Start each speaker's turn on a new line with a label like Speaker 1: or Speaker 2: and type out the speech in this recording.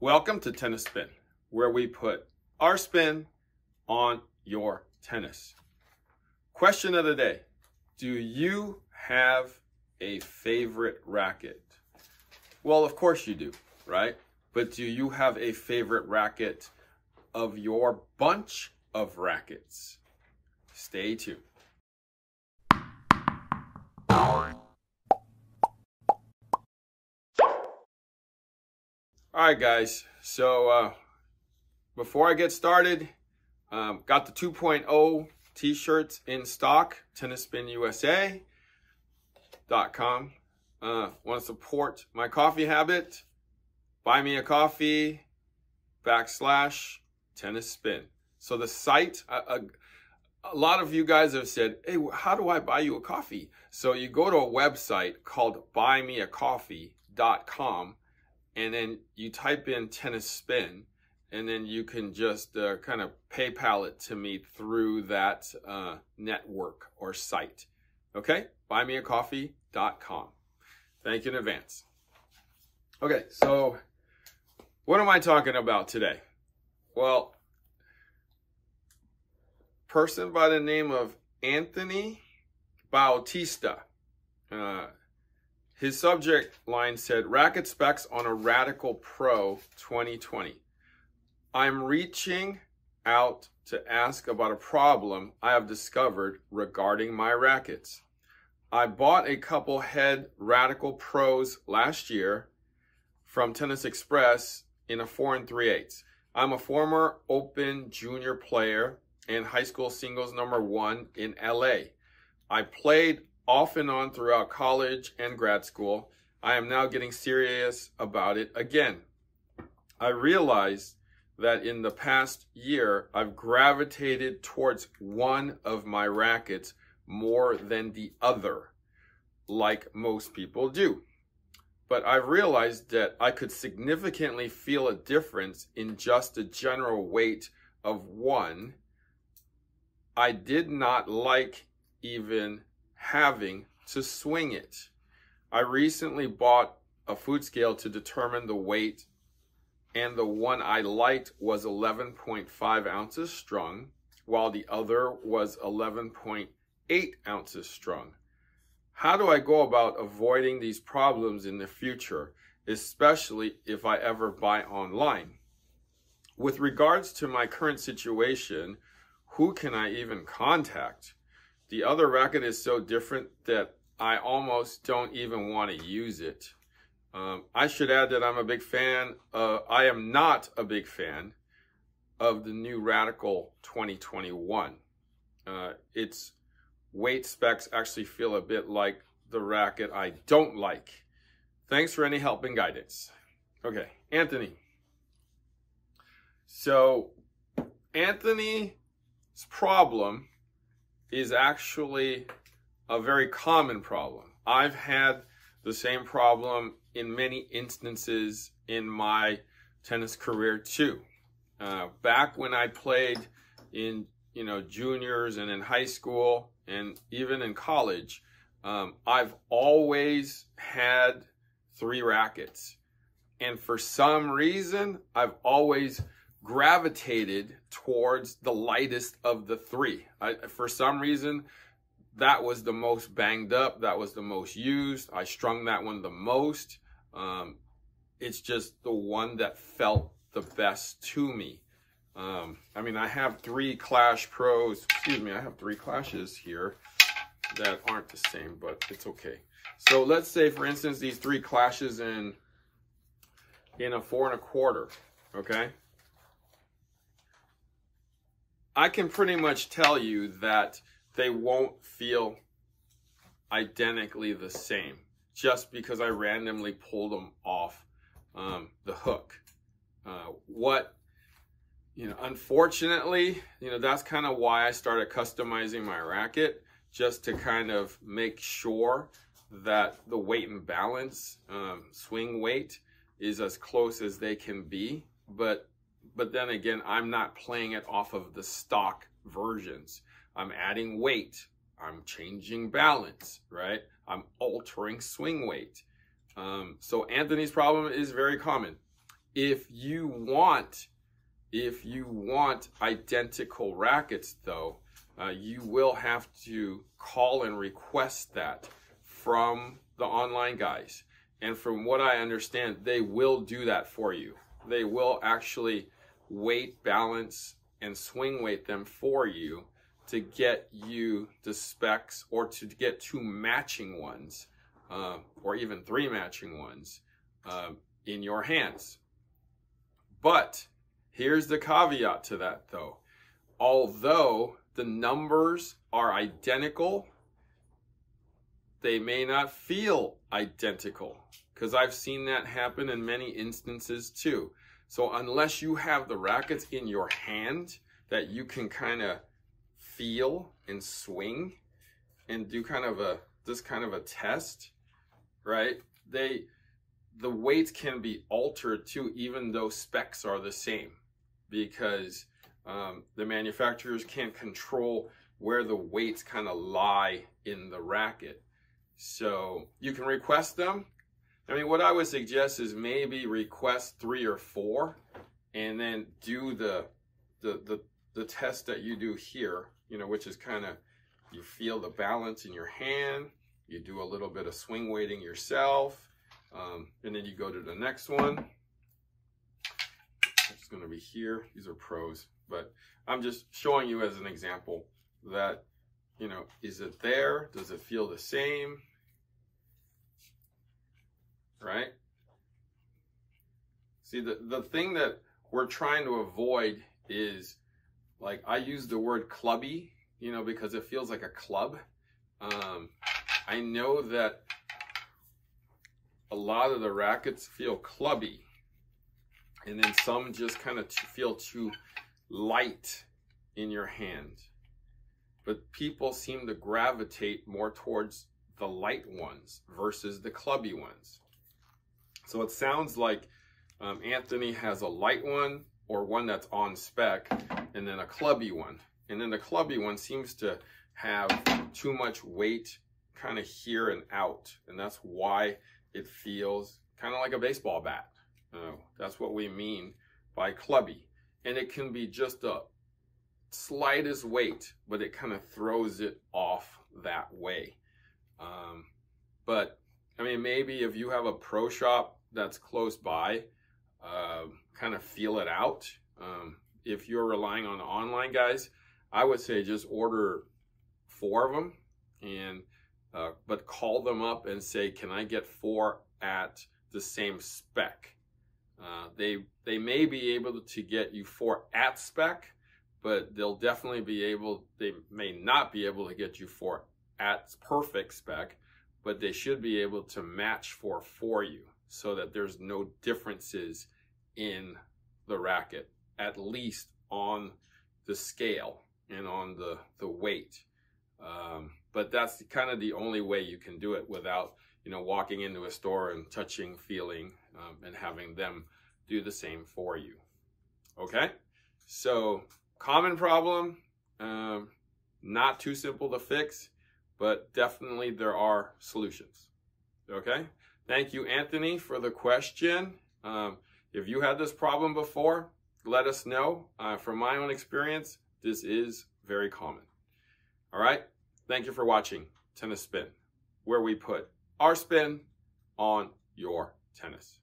Speaker 1: Welcome to Tennis Spin, where we put our spin on your tennis. Question of the day Do you have a favorite racket? Well, of course you do, right? But do you have a favorite racket of your bunch of rackets? Stay tuned. All right, guys. So uh, before I get started, um, got the 2.0 t-shirts in stock, tennisspinusa.com. Uh, Want to support my coffee habit? Buy me a coffee backslash tennis spin. So the site, a, a lot of you guys have said, hey, how do I buy you a coffee? So you go to a website called buymeacoffee.com and then you type in tennis spin and then you can just uh, kind of PayPal it to me through that uh, network or site. Okay, buymeacoffee.com. Thank you in advance. Okay, so what am I talking about today? Well, person by the name of Anthony Bautista. Uh, his subject line said, Racket Specs on a Radical Pro 2020. I'm reaching out to ask about a problem I have discovered regarding my rackets. I bought a couple head Radical Pros last year from Tennis Express in a 4 and 3 8 I'm a former Open junior player and high school singles number one in LA. I played off and on throughout college and grad school. I am now getting serious about it again. I realize that in the past year, I've gravitated towards one of my rackets more than the other, like most people do. But I've realized that I could significantly feel a difference in just the general weight of one. I did not like even having to swing it. I recently bought a food scale to determine the weight and the one I liked was 11.5 ounces strung, while the other was 11.8 ounces strung. How do I go about avoiding these problems in the future, especially if I ever buy online? With regards to my current situation, who can I even contact? The other racket is so different that I almost don't even want to use it. Um, I should add that I'm a big fan. Uh, I am not a big fan of the new Radical 2021. Uh, its weight specs actually feel a bit like the racket I don't like. Thanks for any help and guidance. Okay, Anthony. So, Anthony's problem is actually a very common problem. I've had the same problem in many instances in my tennis career too. Uh, back when I played in you know juniors and in high school and even in college, um, I've always had three rackets, and for some reason, I've always gravitated towards the lightest of the three. I, for some reason, that was the most banged up. That was the most used. I strung that one the most. Um, it's just the one that felt the best to me. Um, I mean, I have three Clash Pros. Excuse me, I have three Clashes here that aren't the same, but it's okay. So let's say, for instance, these three Clashes in in a four and a quarter. Okay. I can pretty much tell you that they won't feel identically the same just because I randomly pulled them off um, the hook. Uh, what, you know, unfortunately, you know, that's kind of why I started customizing my racket just to kind of make sure that the weight and balance, um, swing weight, is as close as they can be. But but then again, I'm not playing it off of the stock versions. I'm adding weight. I'm changing balance, right? I'm altering swing weight. Um, so Anthony's problem is very common. If you want, if you want identical rackets though, uh, you will have to call and request that from the online guys. And from what I understand, they will do that for you. They will actually weight, balance, and swing weight them for you to get you the specs or to get two matching ones uh, or even three matching ones uh, in your hands. But here's the caveat to that though. Although the numbers are identical, they may not feel identical because I've seen that happen in many instances too. So unless you have the rackets in your hand that you can kind of feel and swing and do kind of a this kind of a test, right? They the weights can be altered too, even though specs are the same, because um, the manufacturers can't control where the weights kind of lie in the racket. So you can request them. I mean, what I would suggest is maybe request three or four, and then do the the the, the test that you do here you know, which is kind of, you feel the balance in your hand, you do a little bit of swing weighting yourself, um, and then you go to the next one. It's going to be here. These are pros, but I'm just showing you as an example that, you know, is it there? Does it feel the same? Right? See, the, the thing that we're trying to avoid is like I use the word clubby, you know, because it feels like a club. Um, I know that a lot of the rackets feel clubby and then some just kind of feel too light in your hand. But people seem to gravitate more towards the light ones versus the clubby ones. So it sounds like um, Anthony has a light one or one that's on spec and then a clubby one. And then the clubby one seems to have too much weight kind of here and out. And that's why it feels kind of like a baseball bat. Uh, that's what we mean by clubby. And it can be just a slightest weight, but it kind of throws it off that way. Um, but I mean, maybe if you have a pro shop that's close by, uh, kind of feel it out. Um, if you're relying on the online guys, I would say just order four of them and uh, but call them up and say, can I get four at the same spec? Uh, they they may be able to get you four at spec, but they'll definitely be able. They may not be able to get you four at perfect spec, but they should be able to match four for you so that there's no differences in the racket, at least on the scale and on the, the weight. Um, but that's kind of the only way you can do it without, you know, walking into a store and touching, feeling, um, and having them do the same for you. Okay? So, common problem, um, not too simple to fix, but definitely there are solutions. Okay? Thank you, Anthony, for the question. Um, if you had this problem before, let us know. Uh, from my own experience, this is very common. All right. Thank you for watching Tennis Spin, where we put our spin on your tennis.